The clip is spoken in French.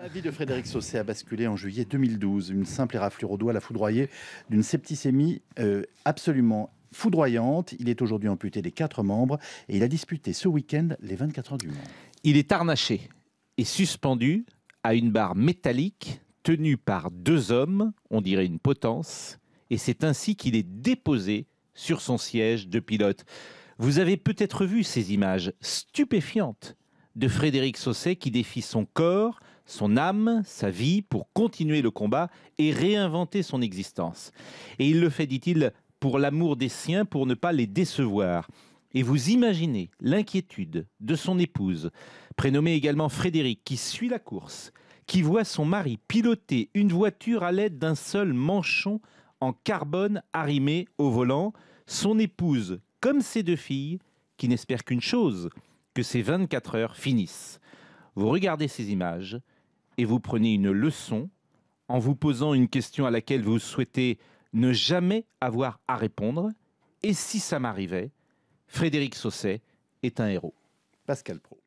La vie de Frédéric Sausset a basculé en juillet 2012. Une simple éraflure au doigt l'a foudroyé d'une septicémie euh, absolument foudroyante. Il est aujourd'hui amputé des quatre membres et il a disputé ce week-end les 24 heures du Mans. Il est harnaché et suspendu à une barre métallique tenue par deux hommes, on dirait une potence, et c'est ainsi qu'il est déposé sur son siège de pilote. Vous avez peut-être vu ces images stupéfiantes de Frédéric Sausset qui défie son corps, son âme, sa vie pour continuer le combat et réinventer son existence. Et il le fait, dit-il, pour l'amour des siens, pour ne pas les décevoir. Et vous imaginez l'inquiétude de son épouse, prénommée également Frédéric, qui suit la course, qui voit son mari piloter une voiture à l'aide d'un seul manchon en carbone arrimé au volant, son épouse, comme ses deux filles, qui n'espèrent qu'une chose, que ces 24 heures finissent. Vous regardez ces images et vous prenez une leçon en vous posant une question à laquelle vous souhaitez ne jamais avoir à répondre. Et si ça m'arrivait, Frédéric Sausset est un héros. Pascal Pro.